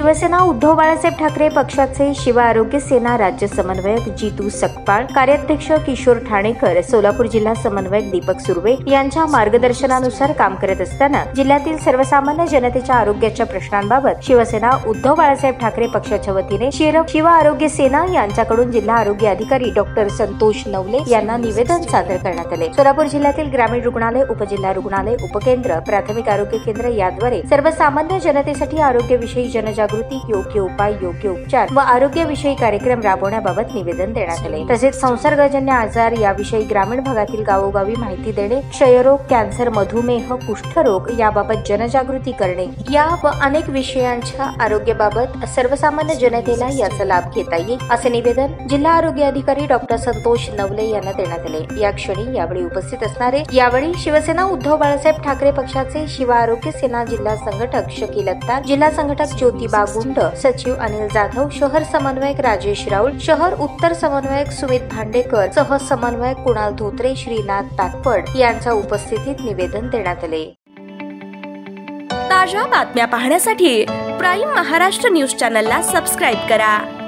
शिवसेना उद्धव बाळासाहेब ठाकरे पक्षाचे शिव आरोग्य सेना राज्य समन्वयक जितू सकपाळ कार्याध्यक्ष किशोर ठाणेकर सोलापूर जिल्हा समन्वयक दीपक सुर्वे यांच्या मार्गदर्शनानुसार काम करत असताना जिल्ह्यातील सर्वसामान्य जनतेच्या आरोग्याच्या प्रश्नांबाबत शिवसेना उद्धव बाळासाहेब ठाकरे पक्षाच्या वतीने शिव आरोग्य सेना यांच्याकडून जिल्हा आरोग्य अधिकारी डॉक्टर संतोष नवले यांना निवेदन सादर करण्यात आले. सोलापूर जिल्ह्यातील ग्रामीण रुग्णालय उपजिल्हा रुग्णालय उपकेंद्र प्राथमिक आरोग्य केंद्र याद्वारे सर्वसामान्य जनतेसाठी आरोग्यविषयी जनजागृती योग्य उपाय योग्य उपचार व आरोग्याविषयी कार्यक्रम राबवण्याबाबत निवेदन देण्यात आले. तसेच संसर्गजन्य आजार याविषयी ग्रामीण भागातील गावोगावी माहिती देणे क्षयरोग कॅन्सर मधुमेह कुष्ठरोग याबाबत जनजागृती करणे या व अनेक विषयांच्या आरोग्याबाबत सर्वसामान्य जनतेला याचा लाभ घेता येईल असे निवेदन जिल्हा आरोग्य अधिकारी डॉक्टर संतोष नवले यांना देण्यात आले. या क्षणी यावेळी उपस्थित असणारे यावेळी शिवसेना उद्धव बाळासाहेब ठाकरे पक्षाचे शिव आरोग्य सेना जिल्हा संघटक शकील अत्ता जिल्हा संघटक ज्योतिबा गुंड सचिव अनिल जाधव शहर समन्वयक राजेश राऊळ शहर उत्तर समन्वयक सुमित भांडेकर सह समन्वयक कुणाल धोत्रे श्रीनाथ ताकपड यांच्या उपस्थितीत निवेदन देण्यात आले. ताज्या बातम्या पाहण्यासाठी प्राईम महाराष्ट्र न्यूज चॅनलला सबस्क्राईब करा.